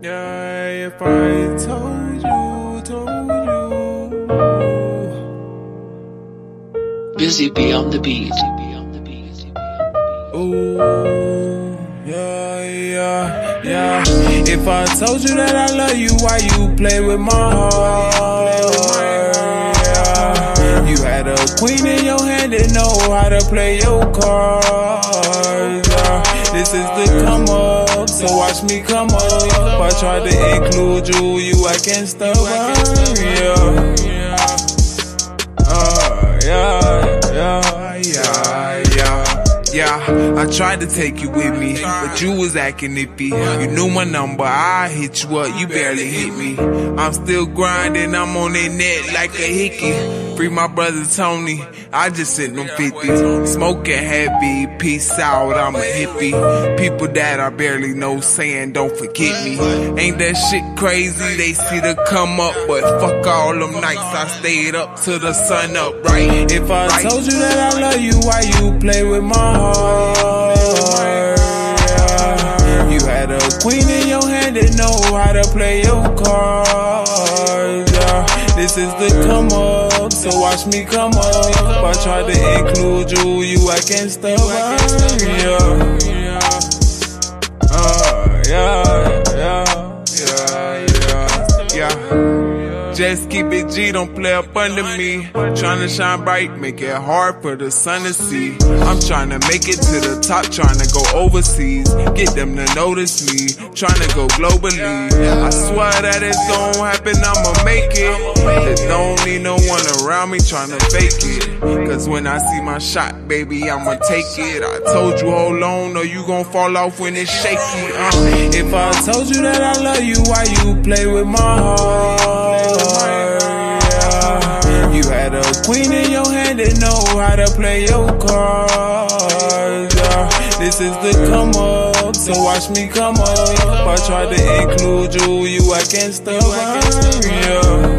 Yeah, if I told you, told you. Busy be on the beat. Ooh, yeah, yeah, yeah. If I told you that I love you, why you play with my heart? Yeah. You had a queen in your hand and know how to play your cards. Yeah. This is the come up watch me come up. I try to include you, you acting stubborn. Yeah. Uh, yeah, yeah, yeah, yeah. I tried to take you with me, but you was acting iffy. You knew my number, I hit you up, you barely hit me. I'm still grinding, I'm on that net like a hickey. Free my brother Tony, I just sent them 50. Smoking heavy, peace out, I'm a hippie. People that I barely know saying don't forget me. Ain't that shit crazy? They see the come up, but fuck all them nights I stayed up till the sun up, right? If I told you that I love you, why you play with my heart? Yeah. You had a queen in your hand and know how to play your cards. Yeah. This is the come up, so watch me come up. I try to include you, you acting stubborn. Yeah. Uh, yeah, Just keep it G, don't play up under me. Tryna shine bright, make it hard for the sun to see. I'm tryna make it to the top, tryna go overseas. Get them to notice me, tryna go globally. I swear that it's gon' happen, I'ma make it. Don't need no one around me tryna fake it. Cause when I see my shot, baby, I'ma take it. I told you hold on, or you gon' fall off when it's shaky. Uh. If I told you that I love you, why you play with my heart? Yeah. You had a queen in your hand and know how to play your cards. Yeah. This is the come up, so watch me come up. I try to include you, you acting stubborn.